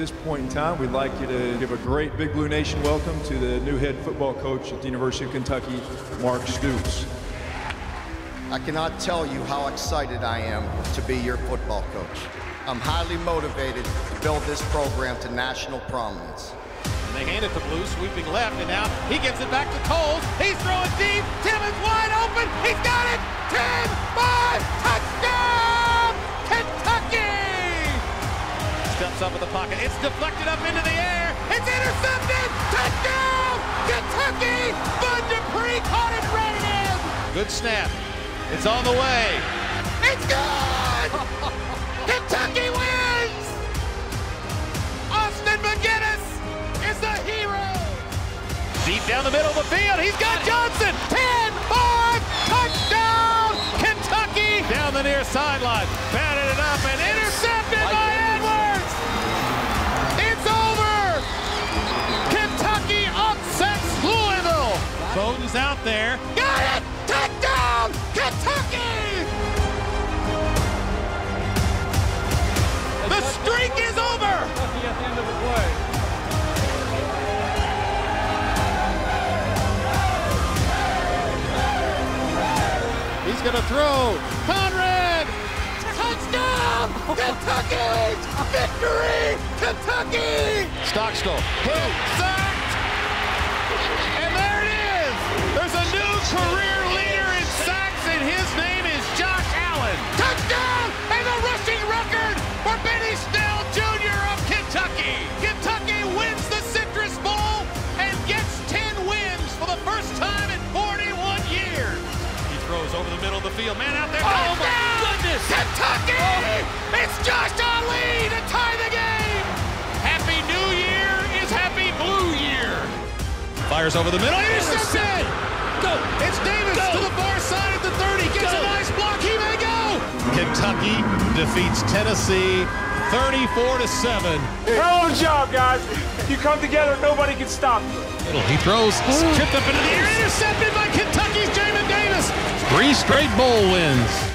this point in time, we'd like you to give a great Big Blue Nation welcome to the new head football coach at the University of Kentucky, Mark Stoops. I cannot tell you how excited I am to be your football coach. I'm highly motivated to build this program to national prominence. And they hand it to Blue, sweeping left, and now he gives it back to Coles. He's throwing deep. Timmons wide open. He's got it. 10, Steps up in the pocket. It's deflected up into the air. It's intercepted. Touchdown, Kentucky! Bud Dupree caught it right in. Good snap. It's on the way. It's good! Kentucky wins! Austin MacGinnis is the hero! Deep down the middle of the field, he's got Johnson! 10, 5, touchdown! Kentucky! Down the near sideline, Bowden's out there. Got it! Touchdown! Kentucky! The streak is over! at the end of the play. He's gonna throw. Conrad! Touchdown! Kentucky! Victory! Kentucky! Stockstill. Hit! Career leader in sacks, and his name is Josh Allen. Touchdown! And the rushing record for Benny Snell Jr. of Kentucky. Kentucky wins the Citrus Bowl and gets 10 wins for the first time in 41 years. He throws over the middle of the field. Man out there. Touchdown! Oh, my goodness! Kentucky! Oh. It's Josh Ali to tie the game! Happy New Year is Happy Blue Year! Fires over the middle. Intercepted! Go! It's Davis to the far side at the 30. Gets a nice block. He may go! Kentucky defeats Tennessee 34 to 7. Hell of a job, guys. You come together, nobody can stop you. He throws, tripped up into the air, intercepted by Kentucky's Jamin Davis. Three straight bowl wins.